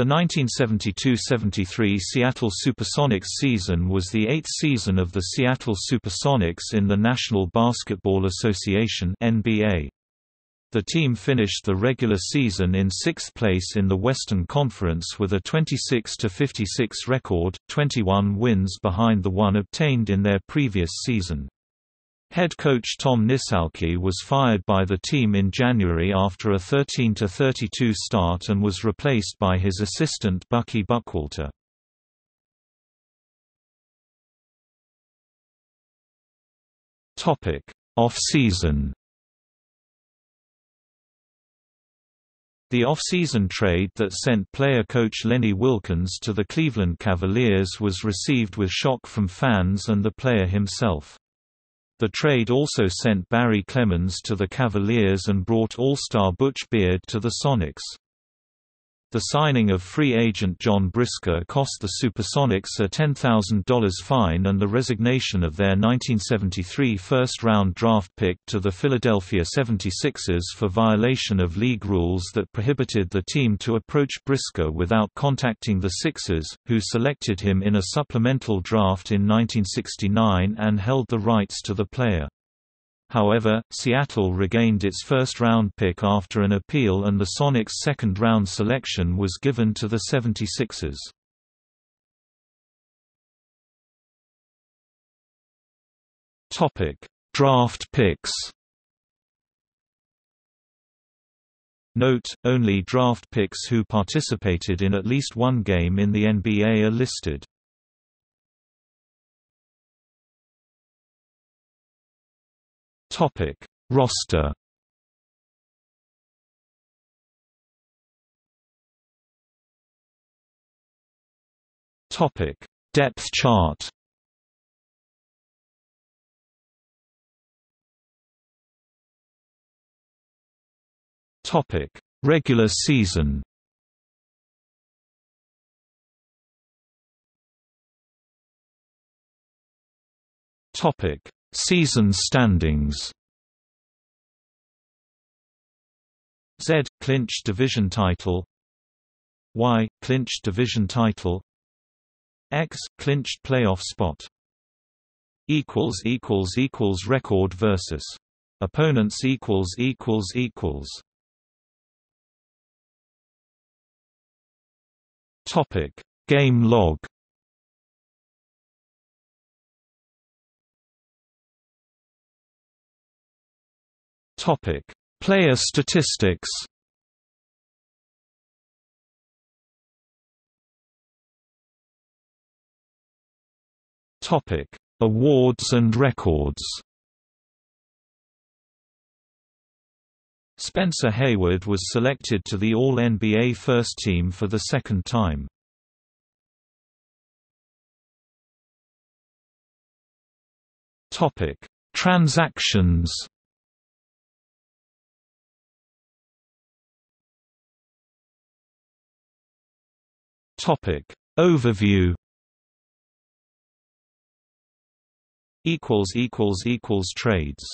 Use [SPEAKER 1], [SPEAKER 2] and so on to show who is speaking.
[SPEAKER 1] The 1972–73 Seattle Supersonics season was the eighth season of the Seattle Supersonics in the National Basketball Association NBA. The team finished the regular season in sixth place in the Western Conference with a 26–56 record, 21 wins behind the one obtained in their previous season. Head coach Tom Nissalke was fired by the team in January after a 13–32 start and was replaced by his assistant Bucky Buckwalter. Off-season The off-season trade that sent player-coach Lenny Wilkens to the Cleveland Cavaliers was received with shock from fans and the player himself. The trade also sent Barry Clemens to the Cavaliers and brought All-Star Butch Beard to the Sonics. The signing of free agent John Brisker cost the Supersonics a $10,000 fine and the resignation of their 1973 first-round draft pick to the Philadelphia 76ers for violation of league rules that prohibited the team to approach Brisker without contacting the Sixers, who selected him in a supplemental draft in 1969 and held the rights to the player. However, Seattle regained its first-round pick after an appeal and the Sonics' second-round selection was given to the 76ers. Draft picks Note, only draft picks who participated in at least one game in the NBA are listed. Topic: Roster. Topic: Depth chart. Topic: Regular season. Topic: Season standings. Z clinched division title. Y clinched division title. X clinched playoff spot. Equals equals equals record versus. Opponents equals equals equals. Topic. Game log Topic: Player statistics. Topic: Awards and records. Spencer Haywood was selected to the All-NBA First Team for the second time. Topic: Transactions. Topic. Overview. Equals equals equals trades